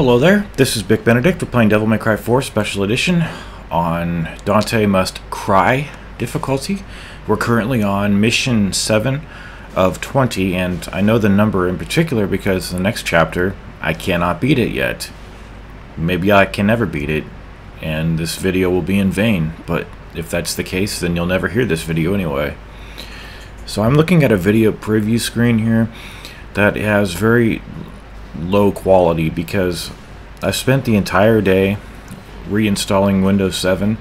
Hello there, this is Bick Benedict. We're playing Devil May Cry 4 Special Edition on Dante Must Cry difficulty. We're currently on mission 7 of 20, and I know the number in particular because the next chapter, I cannot beat it yet. Maybe I can never beat it, and this video will be in vain, but if that's the case, then you'll never hear this video anyway. So I'm looking at a video preview screen here that has very low quality because I spent the entire day reinstalling Windows 7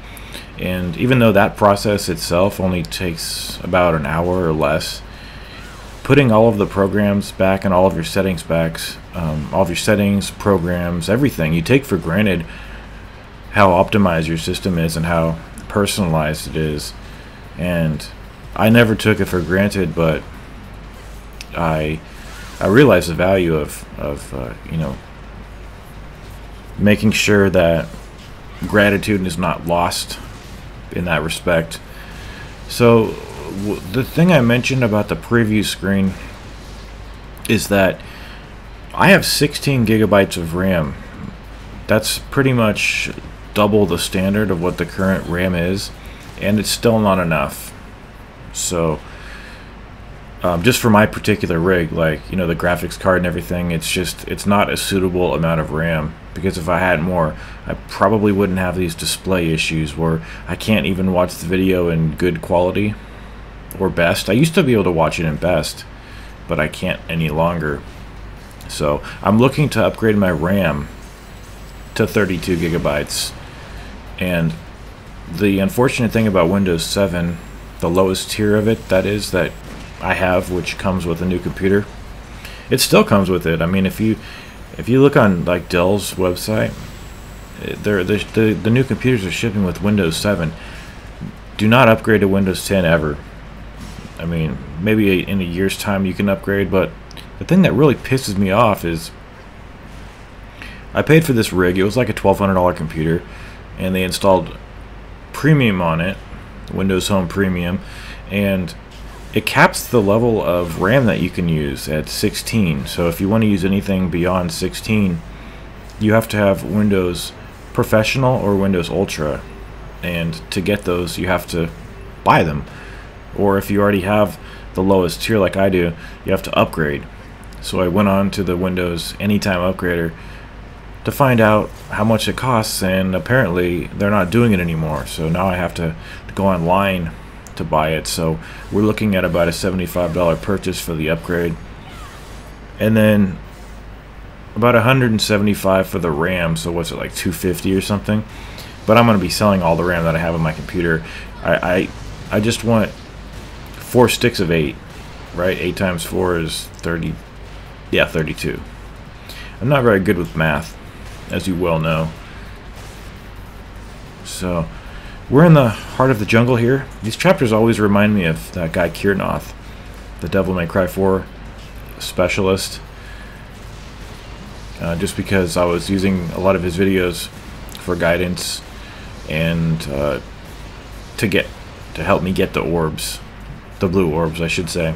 and even though that process itself only takes about an hour or less putting all of the programs back and all of your settings back um, all of your settings programs everything you take for granted how optimized your system is and how personalized it is. And I never took it for granted but I I realize the value of of uh, you know making sure that gratitude is not lost in that respect. So the thing I mentioned about the preview screen is that I have 16 gigabytes of RAM. That's pretty much double the standard of what the current RAM is, and it's still not enough. So um, just for my particular rig, like you know the graphics card and everything, it's just it's not a suitable amount of RAM because if I had more, I probably wouldn't have these display issues where I can't even watch the video in good quality or best. I used to be able to watch it in best, but I can't any longer. So I'm looking to upgrade my RAM to 32 gigabytes, and the unfortunate thing about Windows 7, the lowest tier of it, that is that I have, which comes with a new computer. It still comes with it. I mean, if you if you look on like Dell's website, eh, the, the the new computers are shipping with Windows 7. Do not upgrade to Windows 10 ever. I mean, maybe in a year's time you can upgrade, but the thing that really pisses me off is I paid for this rig. It was like a $1,200 computer, and they installed Premium on it, Windows Home Premium, and it caps the level of RAM that you can use at 16. So if you want to use anything beyond 16, you have to have Windows Professional or Windows Ultra. And to get those, you have to buy them. Or if you already have the lowest tier like I do, you have to upgrade. So I went on to the Windows Anytime Upgrader to find out how much it costs, and apparently they're not doing it anymore. So now I have to go online to buy it. So we're looking at about a $75 purchase for the upgrade. And then about 175 for the RAM. So what's it like 250 or something? But I'm going to be selling all the RAM that I have on my computer. I, I, I just want four sticks of eight, right? Eight times four is 30. Yeah, 32. I'm not very good with math, as you well know. So we're in the heart of the jungle here. These chapters always remind me of that guy Kiernoth, the Devil May Cry 4 specialist. Uh, just because I was using a lot of his videos for guidance and uh, to get to help me get the orbs, the blue orbs, I should say.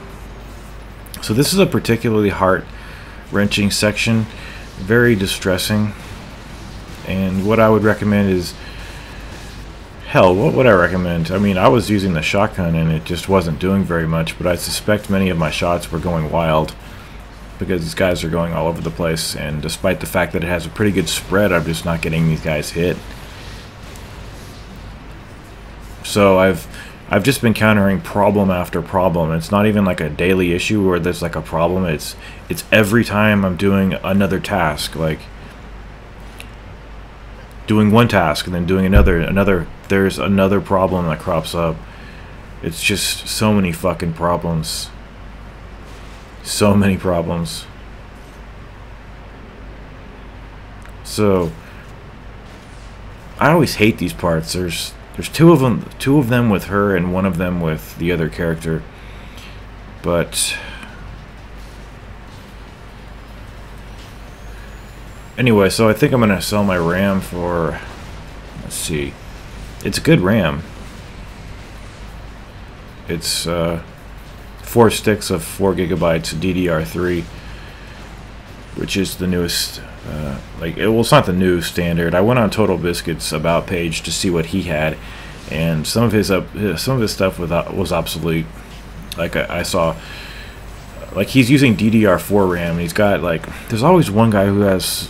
So this is a particularly heart-wrenching section, very distressing. And what I would recommend is Hell, what would I recommend? I mean, I was using the shotgun and it just wasn't doing very much, but I suspect many of my shots were going wild because these guys are going all over the place, and despite the fact that it has a pretty good spread, I'm just not getting these guys hit. So I've I've just been countering problem after problem. It's not even like a daily issue where there's like a problem. It's it's every time I'm doing another task, like doing one task and then doing another another there's another problem that crops up. It's just so many fucking problems. So many problems. So I always hate these parts. There's there's two of them two of them with her and one of them with the other character. But Anyway, so I think I'm going to sell my RAM for, let's see, it's a good RAM. It's uh, four sticks of 4 gigabytes DDR3, which is the newest Uh, like it, well, it's not the new standard. I went on TotalBiscuit's about page to see what he had, and some of his up some of his stuff was was obsolete. Like I, I saw, like he's using DDR4 RAM. And he's got like there's always one guy who has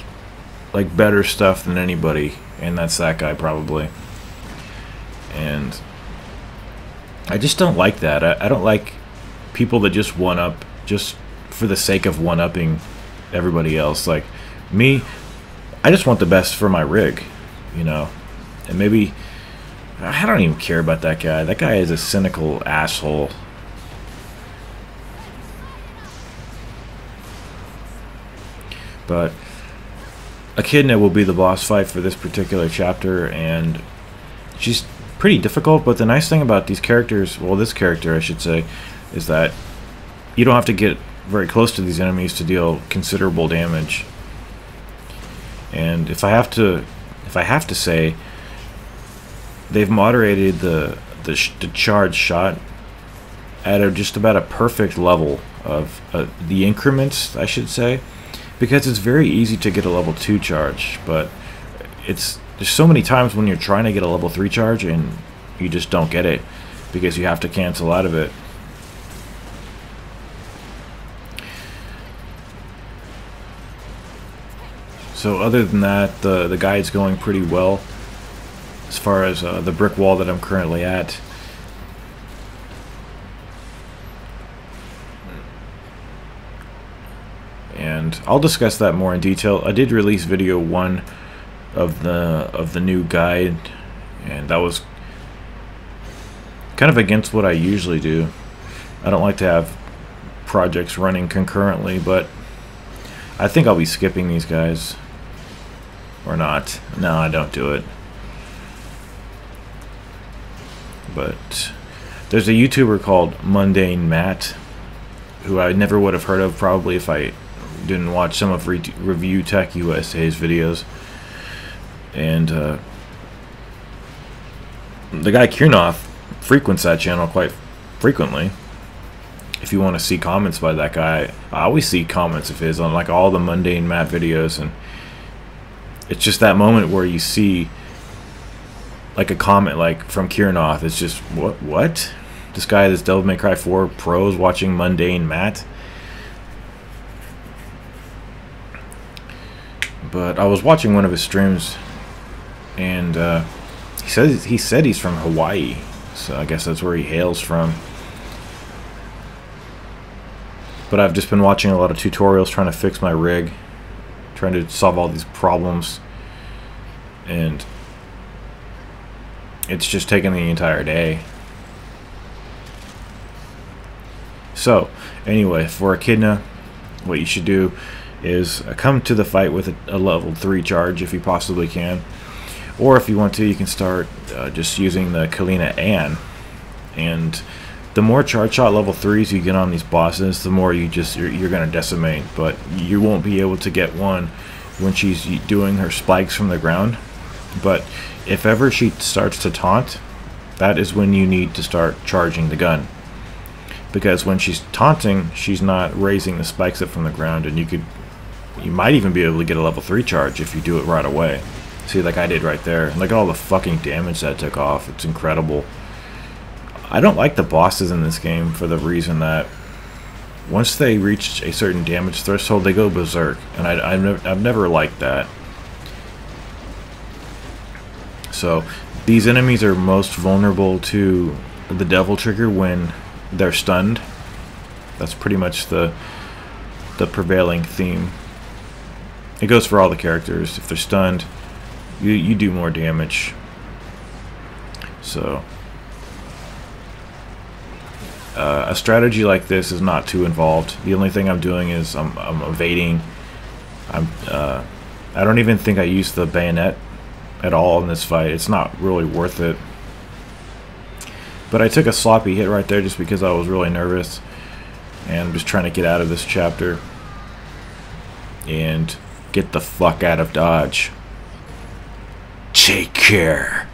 like better stuff than anybody, and that's that guy probably. And I just don't like that. I, I don't like people that just one up just for the sake of one upping everybody else. Like me, I just want the best for my rig, you know. And maybe I don't even care about that guy. That guy is a cynical asshole. But Echidna will be the boss fight for this particular chapter, and she's pretty difficult. But the nice thing about these characters, well, this character, I should say, is that you don't have to get very close to these enemies to deal considerable damage. And if I have to, if I have to say, they've moderated the the, the charge shot at a, just about a perfect level of uh, the increments, I should say, because it's very easy to get a level two charge, but it's there's so many times when you're trying to get a level three charge and you just don't get it because you have to cancel out of it. So other than that, the, the guide's going pretty well as far as uh, the brick wall that I'm currently at. I'll discuss that more in detail. I did release video one of the of the new guide, and that was kind of against what I usually do. I don't like to have projects running concurrently, but I think I'll be skipping these guys. Or not. No, I don't do it. But there's a YouTuber called Mundane Matt, who I never would have heard of probably if I didn't watch some of Re Review Tech USA's videos. And uh, the guy Kirnoth frequents that channel quite frequently. If you want to see comments by that guy, I always see comments of his on like all the Mundane Matt videos and it's just that moment where you see like a comment like from Kirnoth. It's just what what this guy, this Devil May Cry 4 pros watching mundane Matt. But I was watching one of his streams, and uh, he says he said he's from Hawaii, so I guess that's where he hails from. But I've just been watching a lot of tutorials trying to fix my rig trying to solve all these problems and it's just taken the entire day so anyway for Echidna what you should do is come to the fight with a, a, level 3 charge if you possibly can or if you want to you can start uh, just using the Kalina Ann and the more charge shot level 3s you get on these bosses, the more you just you're, you're going to decimate, but you won't be able to get one when she's doing her spikes from the ground. But if ever she starts to taunt, that is when you need to start charging the gun. Because when she's taunting, she's not raising the spikes up from the ground, and you could, you might even be able to get a level 3 charge if you do it right away. See, like I did right there. Look at all the fucking damage that took off. It's incredible. I don't like the bosses in this game for the reason that once they reach a certain damage threshold, they go berserk, and I, I've, never, I've never liked that. So these enemies are most vulnerable to the devil trigger when they're stunned. That's pretty much the the prevailing theme. It goes for all the characters. If they're stunned, you you do more damage. So uh, a strategy like this is not too involved. The only thing I'm doing is I'm, I'm evading. I'm uh, I don't even think I used the bayonet at all in this fight. It's not really worth it. But I took a sloppy hit right there just because I was really nervous. And just trying to get out of this chapter. And get the fuck out of Dodge. Take care.